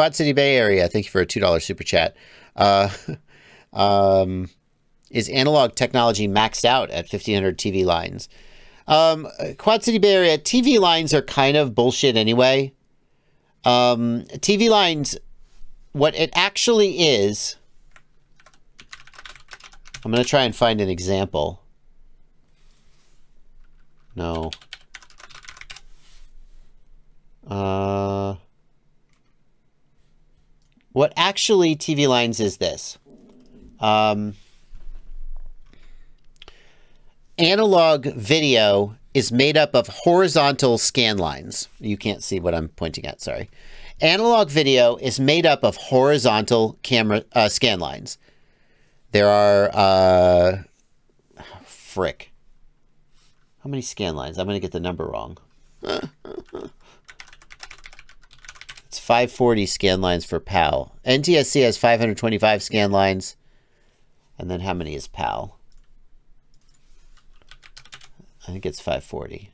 Quad City Bay Area, thank you for a $2 super chat. Uh, um, is analog technology maxed out at 1500 TV lines? Um, Quad City Bay Area, TV lines are kind of bullshit anyway. Um, TV lines, what it actually is, I'm going to try and find an example. No. Uh, what actually TV lines is this? Um, analog video is made up of horizontal scan lines. You can't see what I'm pointing at, sorry. Analog video is made up of horizontal camera uh, scan lines. There are, uh, frick. How many scan lines? I'm going to get the number wrong. it's 540 scan lines for PAL. NTSC has 525 scan lines. And then how many is PAL? I think it's 540.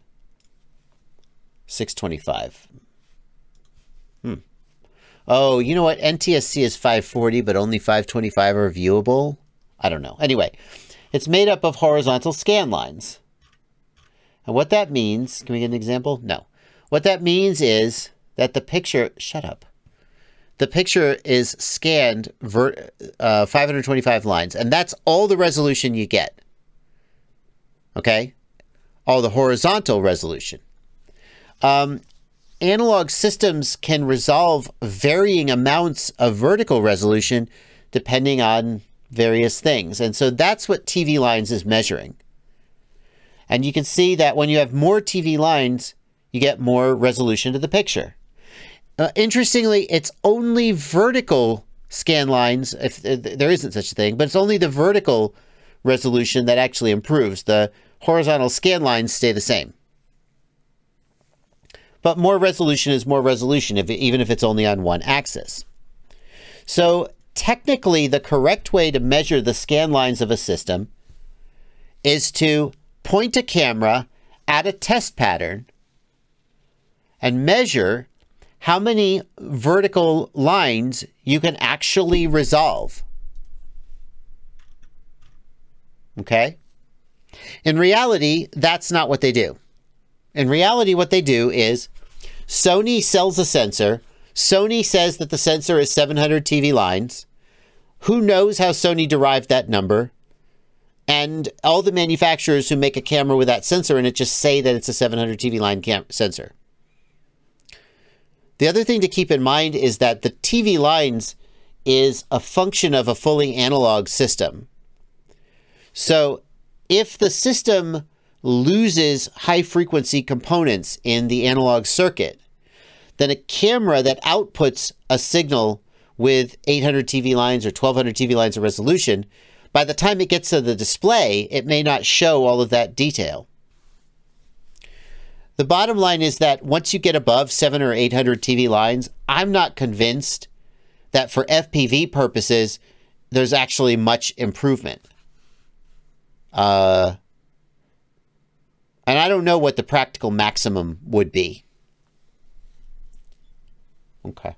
625. Hmm. Oh, you know what? NTSC is 540, but only 525 are viewable? I don't know. Anyway, it's made up of horizontal scan lines. And what that means, can we get an example? No. What that means is that the picture, shut up. The picture is scanned ver, uh, 525 lines, and that's all the resolution you get. Okay? All the horizontal resolution. Um, analog systems can resolve varying amounts of vertical resolution depending on various things. And so that's what TV lines is measuring. And you can see that when you have more TV lines, you get more resolution to the picture. Uh, interestingly, it's only vertical scan lines, if uh, there isn't such a thing, but it's only the vertical resolution that actually improves. The horizontal scan lines stay the same. But more resolution is more resolution, if, even if it's only on one axis. So technically, the correct way to measure the scan lines of a system is to point a camera at a test pattern and measure how many vertical lines you can actually resolve. Okay? In reality, that's not what they do. In reality, what they do is Sony sells a sensor. Sony says that the sensor is 700 TV lines. Who knows how Sony derived that number? And all the manufacturers who make a camera with that sensor in it just say that it's a 700 TV line sensor. The other thing to keep in mind is that the TV lines is a function of a fully analog system. So if the system loses high frequency components in the analog circuit, then a camera that outputs a signal with 800 TV lines or 1200 TV lines of resolution by the time it gets to the display, it may not show all of that detail. The bottom line is that once you get above 7 or 800 TV lines, I'm not convinced that for FPV purposes, there's actually much improvement. Uh, and I don't know what the practical maximum would be. Okay.